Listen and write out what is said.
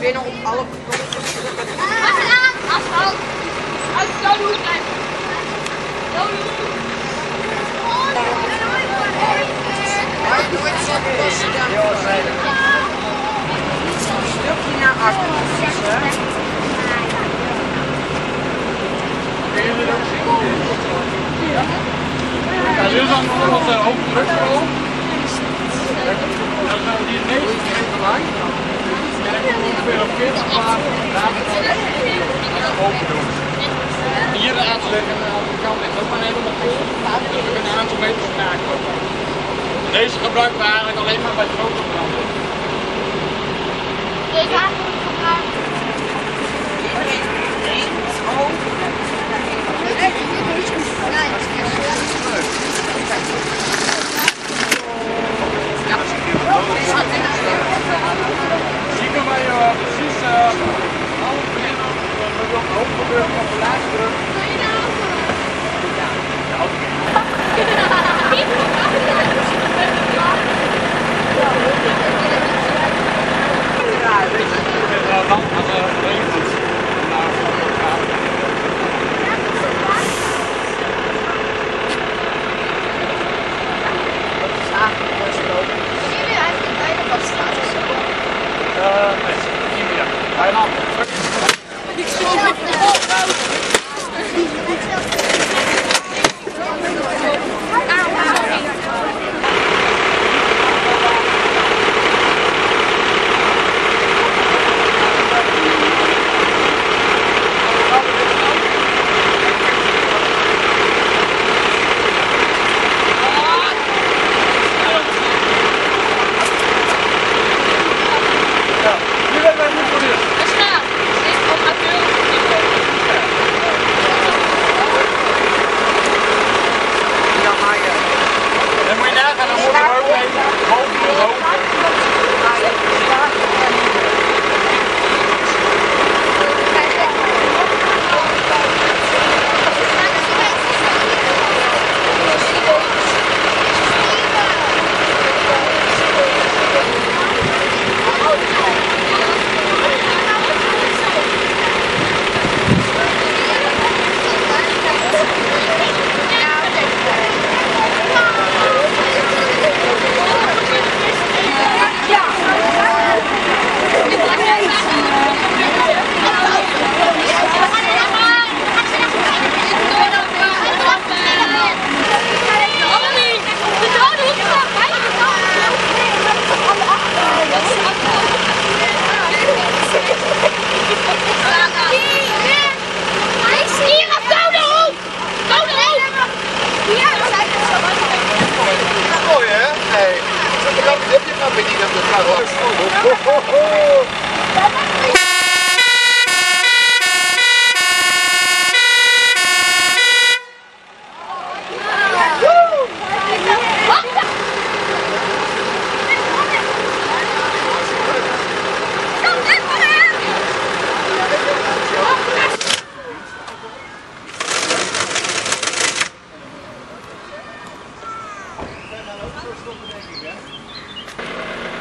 binnen op alle drukken. Achteraan, asfalt. Uit de dode hoek blijven. Dode hoek. Nooit zo'n pas gedaan. Stukje naar achter. hè? Ja, dan de hoge drukstroom. Dan gaan we die 9 meter lang. Kijk, ongeveer op 40 plaatsen. Open doen. Hier aan de kant ligt ook maar helemaal vol. We kunnen een aantal. Deze gebruiken we eigenlijk alleen maar bij grote branden. Willen een Thank you, guys.